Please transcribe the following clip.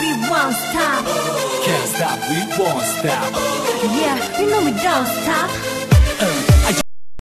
we won't stop. Can't stop, we won't stop. Yeah, you know we don't stop.